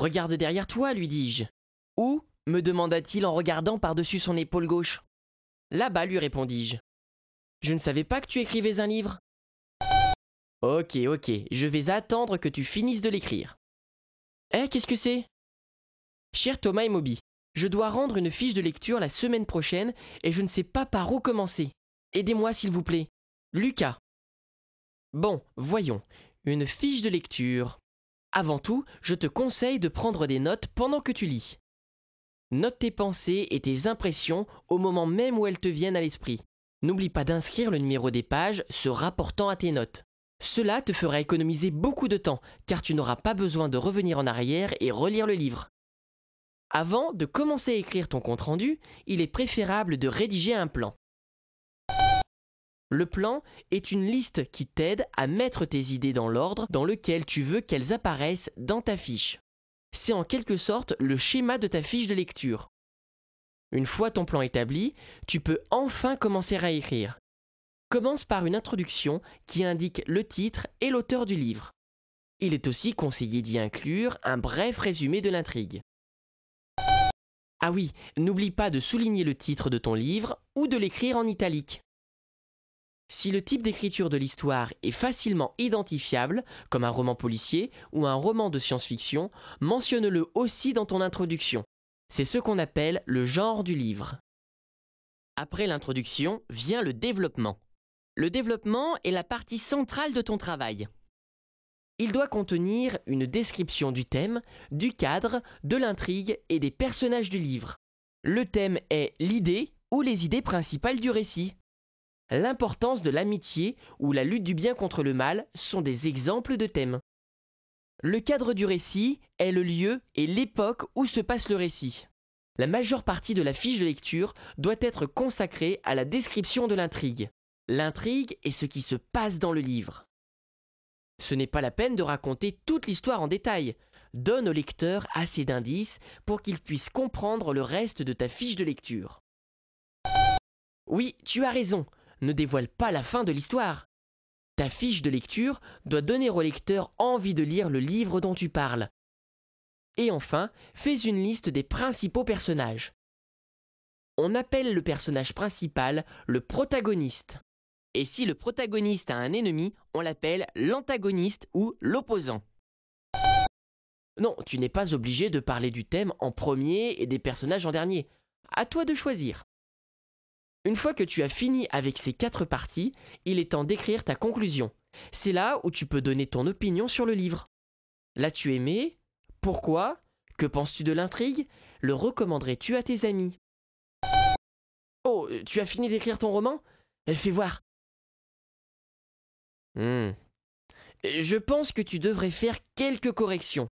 Regarde derrière toi, lui dis-je. Où me demanda-t-il en regardant par-dessus son épaule gauche. Là-bas, lui répondis-je. Je ne savais pas que tu écrivais un livre. Ok, ok, je vais attendre que tu finisses de l'écrire. Eh, qu'est-ce que c'est? Cher Thomas et Moby, je dois rendre une fiche de lecture la semaine prochaine et je ne sais pas par où commencer. Aidez-moi s'il vous plaît. Lucas. Bon, voyons. Une fiche de lecture. Avant tout, je te conseille de prendre des notes pendant que tu lis. Note tes pensées et tes impressions au moment même où elles te viennent à l'esprit. N'oublie pas d'inscrire le numéro des pages se rapportant à tes notes. Cela te fera économiser beaucoup de temps, car tu n'auras pas besoin de revenir en arrière et relire le livre. Avant de commencer à écrire ton compte-rendu, il est préférable de rédiger un plan. Le plan est une liste qui t'aide à mettre tes idées dans l'ordre dans lequel tu veux qu'elles apparaissent dans ta fiche. C'est en quelque sorte le schéma de ta fiche de lecture. Une fois ton plan établi, tu peux enfin commencer à écrire. Commence par une introduction qui indique le titre et l'auteur du livre. Il est aussi conseillé d'y inclure un bref résumé de l'intrigue. Ah oui, n'oublie pas de souligner le titre de ton livre ou de l'écrire en italique. Si le type d'écriture de l'histoire est facilement identifiable, comme un roman policier ou un roman de science-fiction, mentionne-le aussi dans ton introduction. C'est ce qu'on appelle le genre du livre. Après l'introduction vient le développement. Le développement est la partie centrale de ton travail. Il doit contenir une description du thème, du cadre, de l'intrigue et des personnages du livre. Le thème est l'idée ou les idées principales du récit. L'importance de l'amitié ou la lutte du bien contre le mal sont des exemples de thèmes. Le cadre du récit est le lieu et l'époque où se passe le récit. La majeure partie de la fiche de lecture doit être consacrée à la description de l'intrigue. L'intrigue est ce qui se passe dans le livre. Ce n'est pas la peine de raconter toute l'histoire en détail. Donne au lecteur assez d'indices pour qu'il puisse comprendre le reste de ta fiche de lecture. Oui, tu as raison, ne dévoile pas la fin de l'histoire. Ta fiche de lecture doit donner au lecteur envie de lire le livre dont tu parles. Et enfin, fais une liste des principaux personnages. On appelle le personnage principal le protagoniste. Et si le protagoniste a un ennemi, on l'appelle l'antagoniste ou l'opposant. Non, tu n'es pas obligé de parler du thème en premier et des personnages en dernier. À toi de choisir. Une fois que tu as fini avec ces quatre parties, il est temps d'écrire ta conclusion. C'est là où tu peux donner ton opinion sur le livre. L'as-tu aimé? Pourquoi? Que penses-tu de l'intrigue? Le recommanderais-tu à tes amis? Oh, tu as fini d'écrire ton roman? Fais voir. Hmm. Je pense que tu devrais faire quelques corrections.